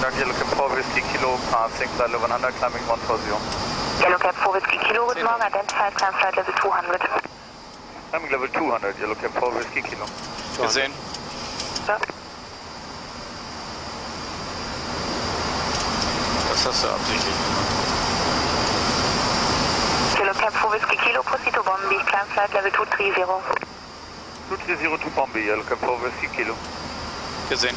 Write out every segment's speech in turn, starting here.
Contact Yellow Cap 4 Whiskey Kilo, passing flight level 100, climbing 140. Yellow Cap 4 Whiskey Kilo, guten Morgen, identified, climb flight level 200. Climbing level 200, Yellow Cap 4 Whiskey Kilo. Gesehen. Ja. Das hast du absichtlich gemacht. Yellow Cap 4 Whiskey Kilo, proceed to Bombi, climb flight level 230. 230 to Bombay, Yellow Cap 4 Whiskey Kilo. Gesehen.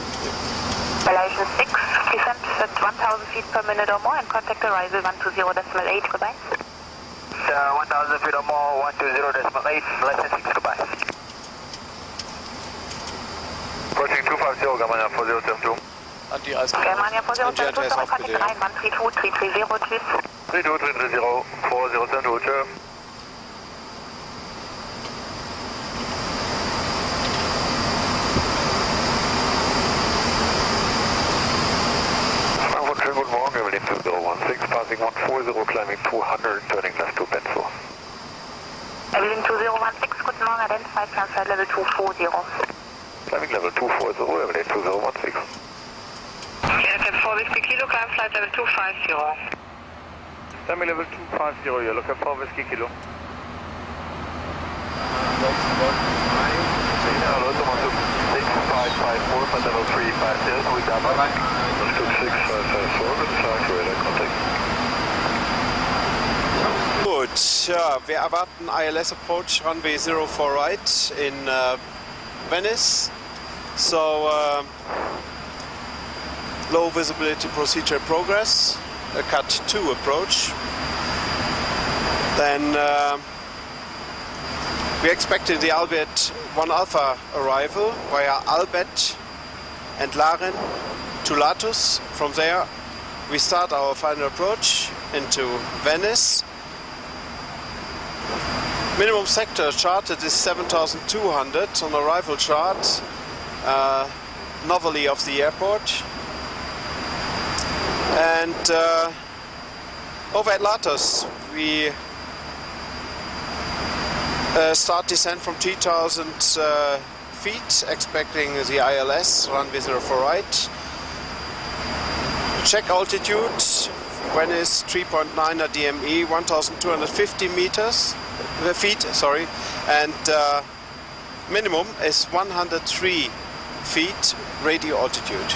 Malaysian 6, descent at 1000 feet per minute or more and contact arrival 120.8, goodbye. Uh, 1000 feet or more, 120.8, less than 6, goodbye. Approaching 250, Germania 4072. Anti-Eis. Germania 4072, Jet ist sorry, contact aufgedreht. 9, 132, 330, tschüss. 32 330 4072, tschö. Good morning, left 2016, passing 140, climbing 200, turning left to Benzo. Evelyn 2016, good morning, identified transfer level 240. Climbing level 240, Evelyn 2016. Aircraft 4 Kilo, climb flight level 250. Climbing level 250, you're looking for Whiskey Kilo. Hello, Tomato 6554, level 350, we got 26554. Gut, ja, wir erwarten ILS Approach Runway 04 right in uh, Venice. So, uh, low visibility procedure progress, a cut 2 approach. Then uh, we expected the Albert 1 Alpha arrival via Albert and Laren to Latus. From there, we start our final approach into Venice. Minimum sector charted is 7,200 on arrival chart, uh, novelty of the airport. And uh, over at Latos, we uh, start descent from 3,000 uh, feet, expecting the ILS, runway 04 right. Check altitude, Venice 3.9 at DME, 1,250 meters, feet, sorry, and uh, minimum is 103 feet radio altitude.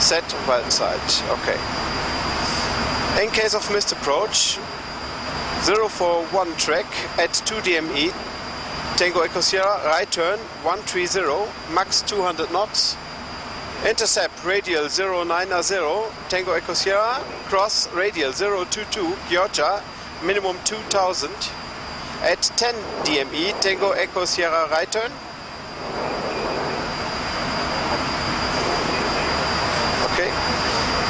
Set right side, okay. In case of missed approach, 041 track at 2 DME, Tango Echo Sierra, right turn 130, max 200 knots. Intercept radial 090, Tango Echo Sierra, cross radial 022, Georgia, minimum 2000. At 10 DME, Tango Echo Sierra, right turn. Okay.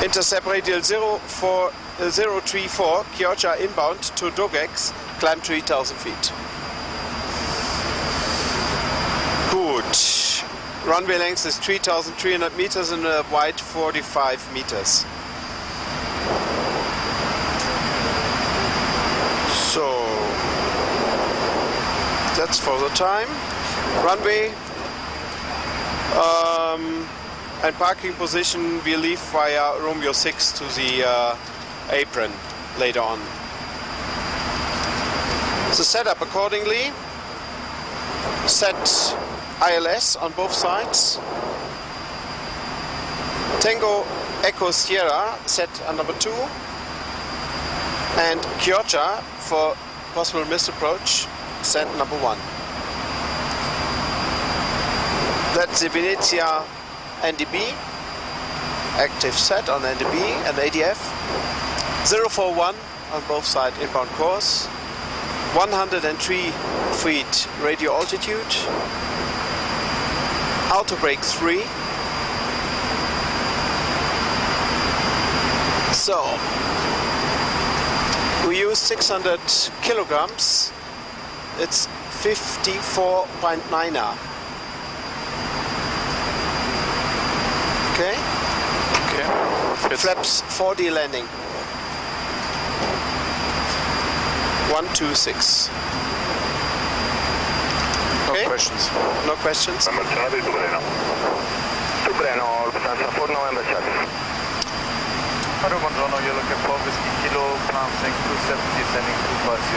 Intercept radial 04, uh, 034, Georgia inbound to Dogex, climb 3000 feet. Good. Runway length is 3,300 meters and a wide 45 meters. So that's for the time. Runway um, and parking position we leave via Romeo 6 to the uh, apron later on. So set up accordingly. Set ILS on both sides. Tango Echo Sierra set on number two. And Chioggia for possible missed approach set number one. That's the Venezia NDB. Active set on NDB and ADF. 041 on both side inbound course. 103 feet radio altitude. Auto brake 3. So, we use 600 kilograms. It's 54.9 R. Okay? Okay. Flaps 4D landing. One, two, six. No questions. No questions? November Charlie, Dublino. Tubreno, Lufthansa 4 November Charlie. Hello, Buongiorno, yellow cab 4 whiskey kilo, passing 270, descending 250.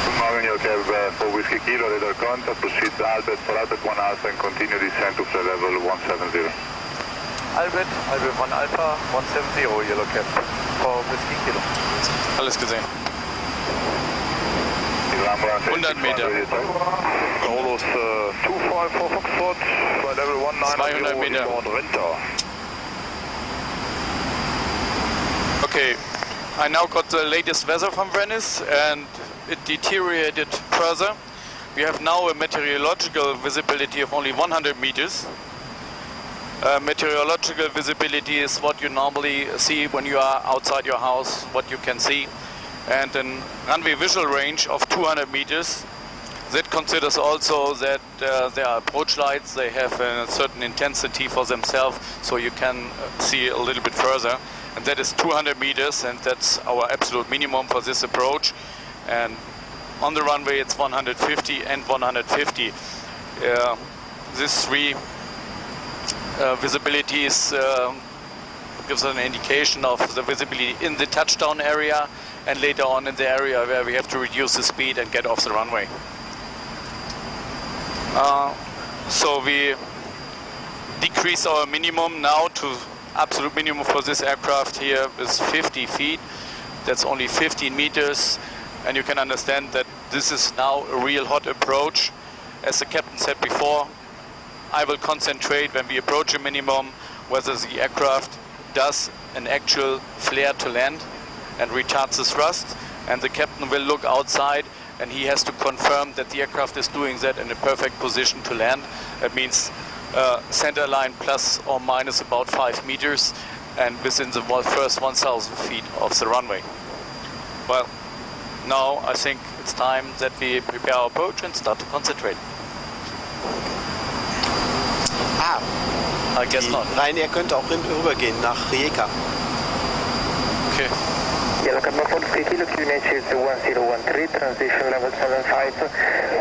Good morning, you have uh, for Whiskey Kilo, radar contact, proceed to Albert for Albert 1 Alpha and continue descent to flight level 170. Albert, Albert 1 Alpha, 170, yellow cab 4 whiskey kilo. Alles gesehen. 100 Meter. 200 Meter. Okay, I now got the latest weather from Venice and it deteriorated further. We have now a meteorological visibility of only 100 meters. Uh, meteorological visibility is what you normally see when you are outside your house, what you can see. And a runway visual range of 200 meters. That considers also that uh, there are approach lights, they have a certain intensity for themselves, so you can uh, see a little bit further. And that is 200 meters, and that's our absolute minimum for this approach. And on the runway, it's 150 and 150. Uh, these three uh, visibilities uh, gives an indication of the visibility in the touchdown area and later on in the area where we have to reduce the speed and get off the runway. Uh, so we decrease our minimum now to absolute minimum for this aircraft here is 50 feet. That's only 15 meters and you can understand that this is now a real hot approach. As the captain said before, I will concentrate when we approach a minimum whether the aircraft does an actual flare to land and retards the thrust and the captain will look outside and he has to confirm that the aircraft is doing that in a perfect position to land. That means uh, center line plus or minus about 5 meters and within the first 1000 feet of the runway. Well, now I think it's time that we prepare our approach and start to concentrate. Ah, I guess not. Ryanair könnte auch rübergehen nach Rijeka. Okay. Yellow Cab 4 kilo, QNH is 1013, transition level 75,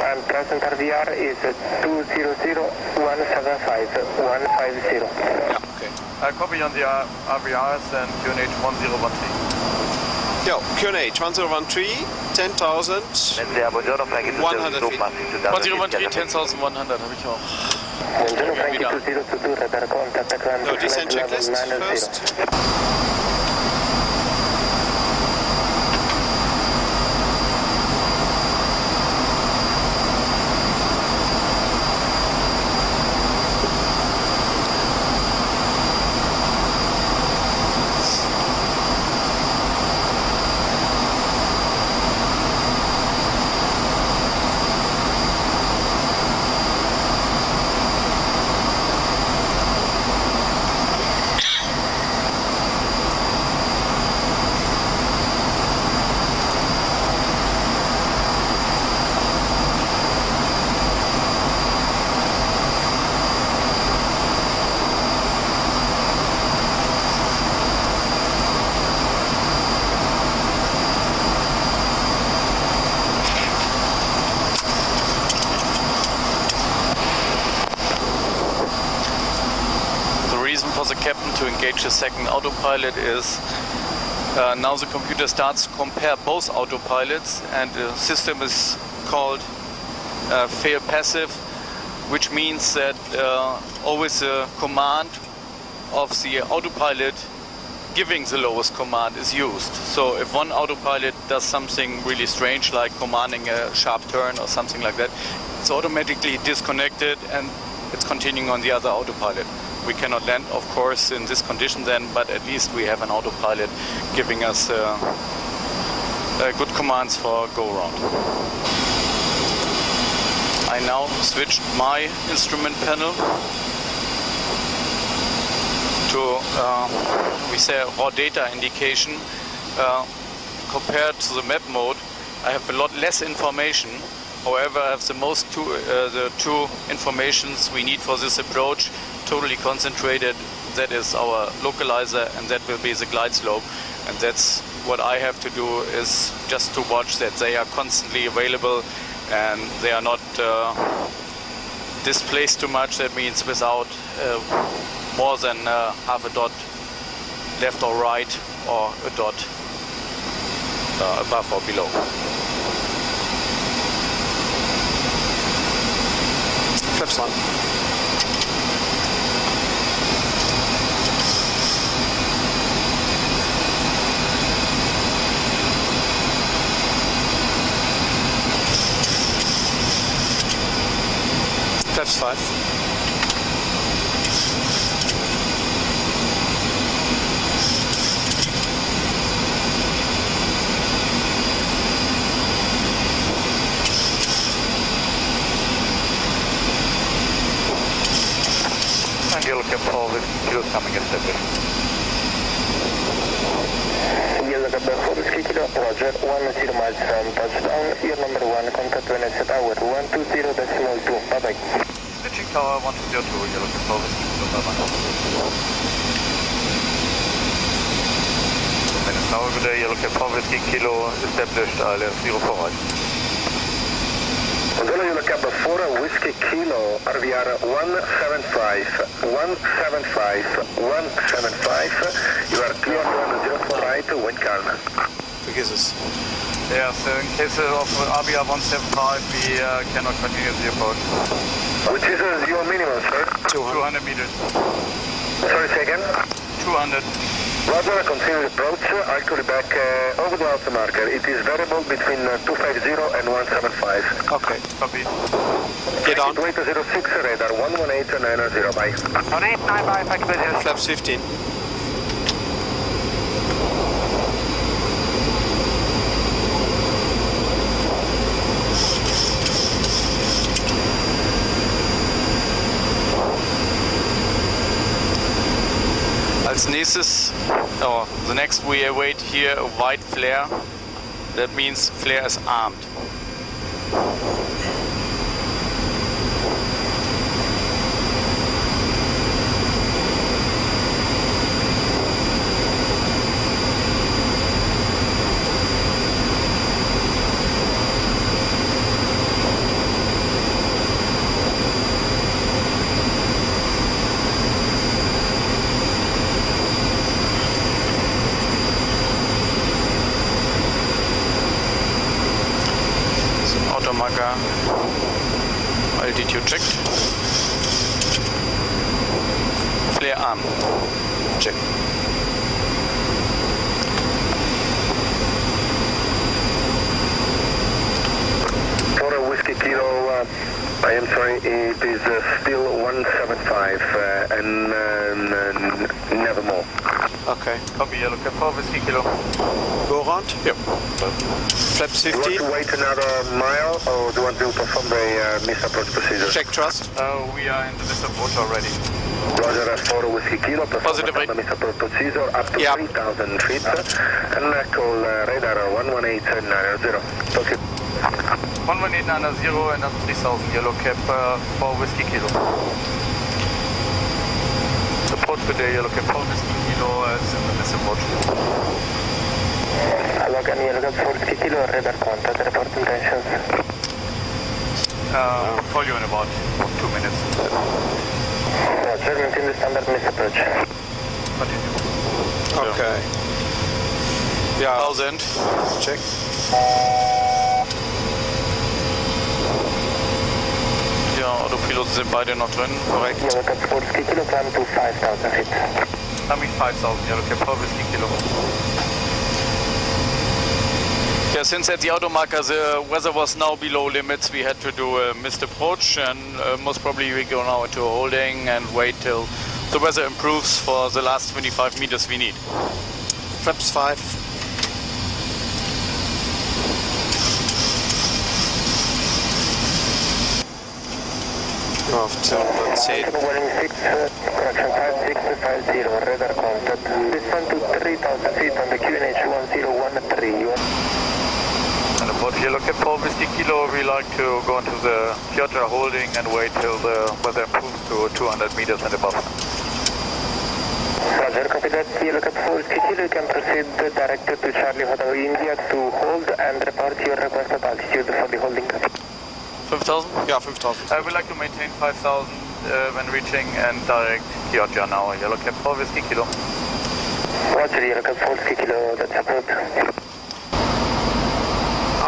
and present RVR is 200175, 150. Yeah, okay. Uh, copy on the uh, RVRs and QNH 1013. Ja, QNH 1013, 10,000. India, buongiorno, Frankie 100 202, feet. passing to Dallas. 1013, 10100 habe ich auch. Buongiorno, Frankie Wieder. 2022, radar contact, climb No, to descent flight level checklist 90. first. The reason for the captain to engage the second autopilot is uh, now the computer starts to compare both autopilots and the system is called uh, fail passive, which means that uh, always the command of the autopilot giving the lowest command is used. So if one autopilot does something really strange, like commanding a sharp turn or something like that, it's automatically disconnected and it's continuing on the other autopilot. We cannot land, of course, in this condition then, but at least we have an autopilot giving us uh, uh, good commands for go round. I now switched my instrument panel to uh, we say raw data indication. Uh, compared to the map mode I have a lot less information. However I have the most two uh, the two informations we need for this approach totally concentrated that is our localizer and that will be the glide slope and that's what I have to do is just to watch that they are constantly available and they are not uh, displaced too much that means without uh, more than uh, half a dot left or right or a dot uh, above or below. Flaps 1. Flaps 5. And yellow cab 4 with kilo coming established. Yellow Cab 4 Whiskey Kilo, Roger, 10 miles from touchdown. Your number 1, contact Venice Tower, 120 decimal 2. Bye-bye. Switching tower 102, yellow cab 4 with kilo bye-bye. Venice Tower, good day, yellow cab 4 whiskey kilo established, ILS 0 for right. Gonzalo Yellow Cab 4 Whiskey Kilo, RVR 175, 175, 175. You are clear on 04 right, wind calm. Vergiss es. Yes, so in case of RVR 175, we uh, cannot continue the approach. Which is uh, your minimum, sir? 200 meters. Sorry, say again? 200. Roger, continue the approach. I'll call you back uh, over the alpha marker. It is variable between uh, 250 and 175. Okay. Copy. Get on. 2806 radar 11890. Bye. 189 by Pacific. Flaps 15. Als nächstes, oh, the next we await here a white flare. That means flare is armed. So, outer marker altitude checked. Flare arm check. For a whiskey kilo, uh, I am sorry, it is uh, still 175 uh, and uh, never more. Okay. Copy, yellow cab 4 whiskey kilo. Go around. Yep. Flaps 50. Do you want to wait another mile or do you want to perform the uh, missed approach procedure? Check trust. Uh, we are in the missed approach already. Roger, uh, for whiskey kilo, perform Positive the missed approach procedure up to Yeah. 3,000 feet and uh, call uh, radar 11890. Okay. 11890 and up 3000, yellow cab uh, 4 whiskey kilo. Approach good day, yellow cab 4 whiskey kilo is in the missed approach. Logan Yellow Cab 4 whiskey kilo, radar contact, report intentions. Uh, call you in about two minutes. Maintain the standard missed approach. Continue. Okay. Ja, 1000. check. Ja, Autopiloten sind beide noch drin, korrekt. Yellow Cab 4 whiskey kilo, climb to 5,000 feet. Coming 5000, yellow cap 4 whiskey kilo. Yeah, since at the outer marker the weather was now below limits, we had to do a missed approach and uh, most probably we go now into a holding and wait till the weather improves for the last 25 meters we need. Flaps 5. Auf 210. Warning 6, uh, correction 5650, radar contact. Descend to 3000 feet on the QNH 1013. You look at about yellow 4 kilo, we like to go into the Piotr holding and wait till the weather improves to 200 meters and above. Roger, copy that. Yellow Cab 4 whiskey kilo, you can proceed direct to Charlie Hotel India to hold and report your requested altitude for the holding. 5000? Ja, 5000. I would like to maintain 5000 uh, when reaching and direct Piotr now, yellow cab 4 whiskey kilo. Yellow Cab 4 Whiskey Kilo, that's approved.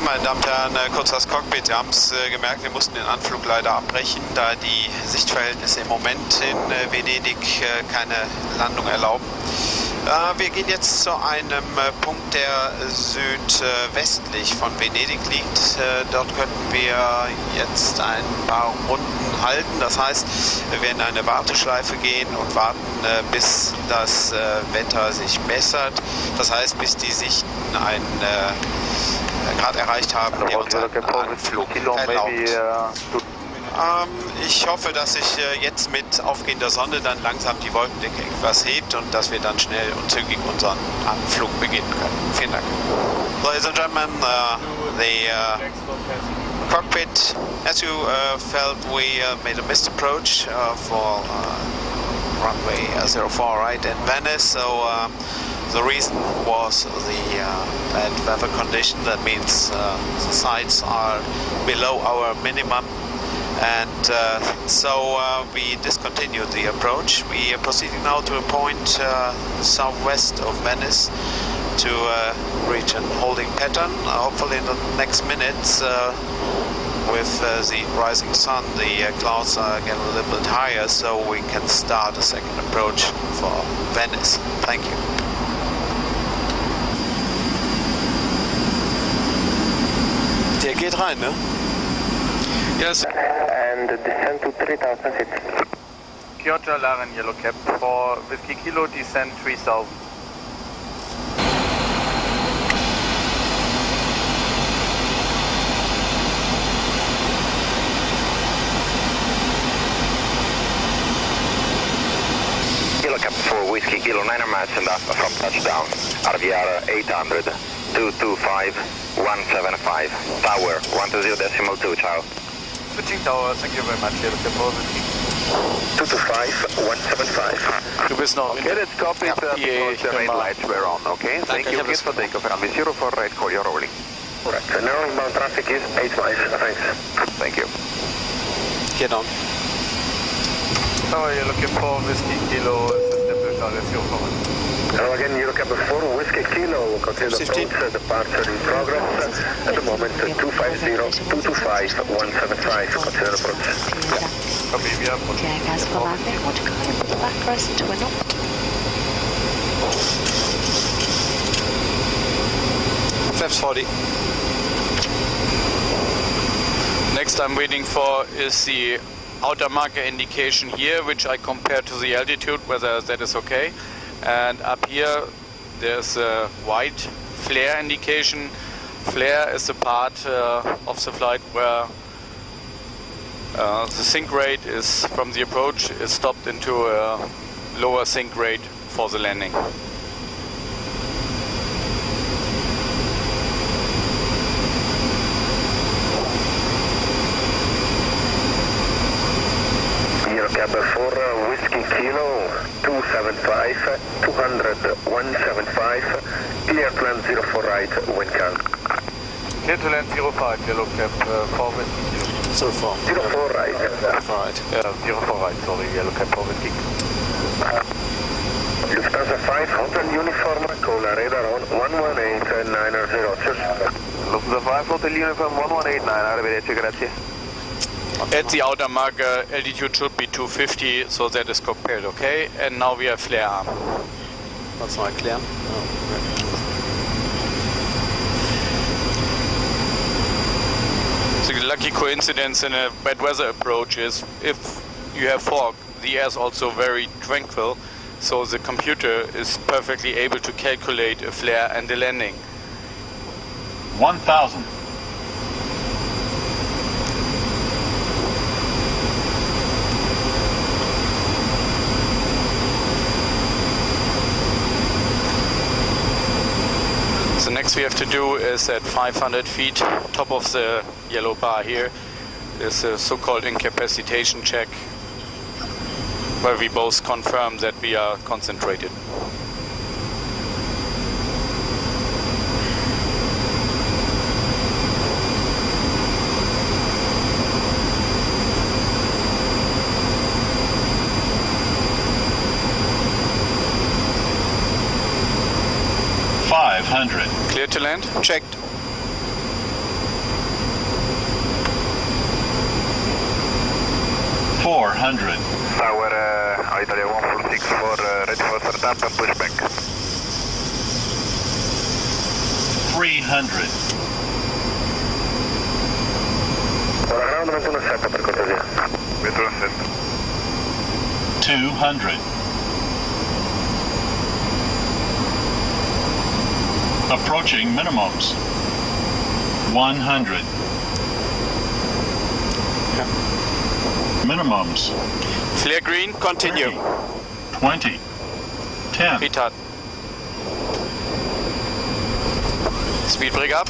Meine Damen und Herren, äh, kurz das Cockpit. Wir haben es äh, gemerkt, wir mussten den Anflug leider abbrechen, da die Sichtverhältnisse im Moment in äh, Venedig keine Landung erlauben. Wir gehen jetzt zu einem Punkt, der südwestlich von Venedig liegt. Dort könnten wir jetzt ein paar Runden halten. Das heißt, wir werden eine Warteschleife gehen und warten, äh, bis das äh, Wetter sich bessert. Das heißt, bis die Sichten einen äh, Grad erreicht haben, der uns einen Cap 4 Whiskey Anflug erlaubt. Ähm, ich hoffe, dass sich äh, jetzt mit aufgehender Sonne dann langsam die Wolkendecke etwas hebt und dass wir dann schnell und zügig unseren Anflug beginnen können. Vielen Dank. Ladies and gentlemen, uh, the uh, cockpit, as you uh, felt, we uh, made a missed approach uh, for runway uh, 04 right in Venice. So uh, the reason was the uh, bad weather condition. That means uh, the sides are below our minimum. And uh, so we discontinued the approach. We are proceeding now to a point southwest of Venice to reach a holding pattern. Hopefully, in the next minutes, with uh, the rising sun, the uh, clouds are getting a little bit higher, so we can start a second approach for Venice. Thank you. Der geht rein, ne? Yes, And descend to 3000 feet. Kyoto Laren Yellow Cab for Whiskey Kilo, descend 3000. Yellow Cab 4 Whiskey Kilo 9 miles and up from touchdown. RVR 800 225 175. Tower 120 decimal 2, ciao. Switching tower, thank you very much, Yellow Cab 4 Whiskey. 225 175. du bist noch in Okay, let's copy Ja, it uh, die because the red Firma. lights were on, okay? Thank ich you, hab clear das for takeoff. Runway 04 right, call you're rolling. Correct. The now inbound traffic is 8 miles. Thanks. Thank you. Get on. Tower Yellow Cab 4 Whiskey Kilo, system Charlie 04. Hello again, Yellow 4 Whiskey Kilo. Continue the 15. approach. Departure in progress. At the moment, uh, 250 225 175. Continue the approach. Copy, we are approaching. Jackass for landing. Want to come in with the back rest to a knot? Flaps 40. Next I'm waiting for is the outer marker indication here, which I compare to the altitude, whether that is okay. And up here, there's a white flare indication. Flare is the part uh, of the flight where uh, the sink rate is from the approach is stopped into a lower sink rate for the landing. Yellow Cab 4 uh, Whiskey Kilo 275 200 175. Clear to land 04 right. Wind count. Clear to land 05, Yellow Cab uh, 4 Whiskey Kilo. So far. 04 right. Right. Uh, 04 right, sorry, Yellow Cab 4 Whiskey. Lufthansa 5 Hotel Uniform. Call radar on 11890. Cheers. Lufthansa 5 Hotel Uniform 1189, arrivederci, grazie. At the outer marker, uh, altitude should be 250, so that is compared, okay? And now we have flare arm. Kannst du noch erklären? The lucky coincidence in a bad weather approach is if you have fog, the air is also very tranquil, so the computer is perfectly able to calculate a flare and a landing. 1000. Next we have to do is at 500 feet, top of the yellow bar here, is a so-called incapacitation check, where we both confirm that we are concentrated. 500. Clear to land. Checked. Four hundred. Tower uh, Italia 146 for uh, ready for startup and pushback. Three hundred. Ora ground 917 per cortesia. Metro set. Two hundred. Approaching minimums. One hundred. Minimums. Clear green. Continue. 20. 10. Retard. Speed brake up.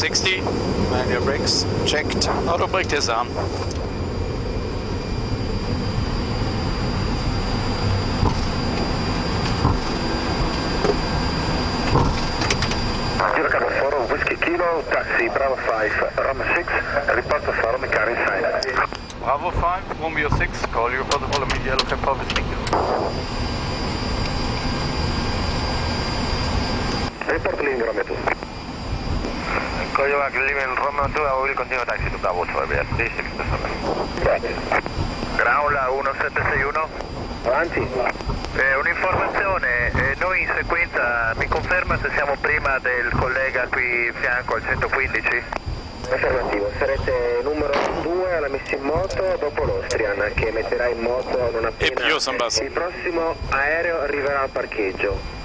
Sixty. Manual brakes. Checked. Auto brake test on. Kilo Cap 4, Whiskey Kilo, taxi Bravo 5, Rom 6, report to follow me car inside. Bravo 5, Romeo 6, call you for the follow me yellow cab for whiskey kilo. Report leaving Romeo 2. Back, leaving Romeo 2, I will continue taxi to Bravo 5, yes, 36 Ground la 1761. Avanti. Eh, un'informazione, eh, noi in sequenza mi conferma se siamo prima del collega qui in fianco al 115? Affermativo, sarete numero 2 alla messa in moto dopo l'Austrian che metterà in moto non appena E il prossimo aereo arriverà al parcheggio.